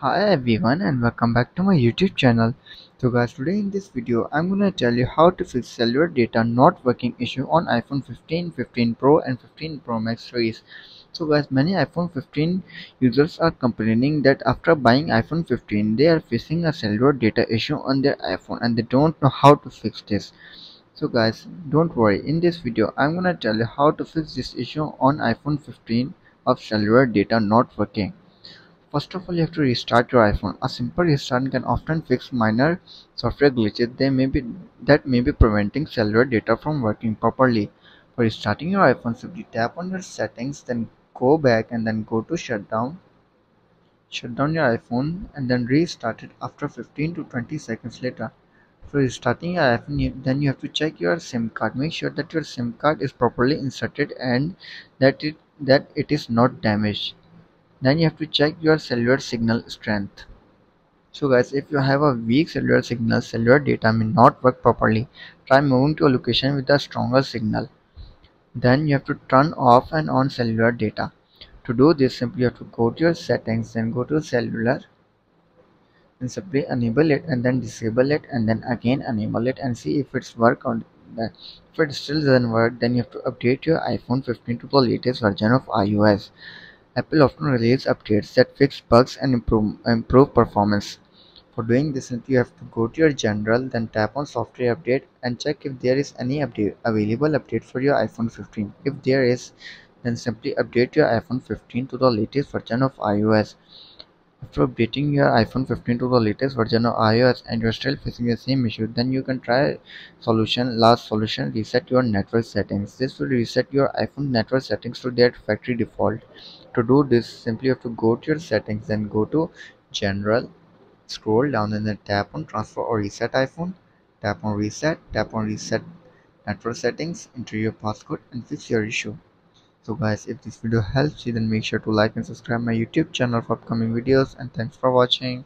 Hi everyone and welcome back to my YouTube channel. So guys today in this video I'm gonna tell you how to fix cellular data not working issue on iPhone 15, 15 Pro and 15 Pro Max series. So guys many iPhone 15 users are complaining that after buying iPhone 15 they are facing a cellular data issue on their iPhone and they don't know how to fix this. So guys don't worry in this video I'm gonna tell you how to fix this issue on iPhone 15 of cellular data not working. First of all, you have to restart your iPhone. A simple restart can often fix minor software glitches they may be, that may be preventing cellular data from working properly. For restarting your iPhone, simply tap on your settings, then go back and then go to shutdown. Shut down your iPhone and then restart it after 15 to 20 seconds later. For restarting your iPhone, then you have to check your SIM card. Make sure that your SIM card is properly inserted and that it that it is not damaged then you have to check your cellular signal strength. So guys if you have a weak cellular signal cellular data may not work properly. Try moving to a location with a stronger signal. Then you have to turn off and on cellular data. To do this simply you have to go to your settings then go to cellular and simply enable it and then disable it and then again enable it and see if it's work on that if it still doesn't work then you have to update your iphone 15 to the latest version of ios Apple often releases updates that fix bugs and improve, improve performance. For doing this, you have to go to your general, then tap on software update and check if there is any update available update for your iPhone 15. If there is, then simply update your iPhone 15 to the latest version of iOS. After updating your iPhone 15 to the latest version of iOS and you're still facing the same issue, then you can try solution last solution reset your network settings. This will reset your iPhone network settings to their factory default. To do this simply you have to go to your settings then go to general scroll down and then tap on transfer or reset iphone. Tap on reset tap on reset network settings enter your passcode and fix your issue so guys if this video helps you then make sure to like and subscribe my youtube channel for upcoming videos and thanks for watching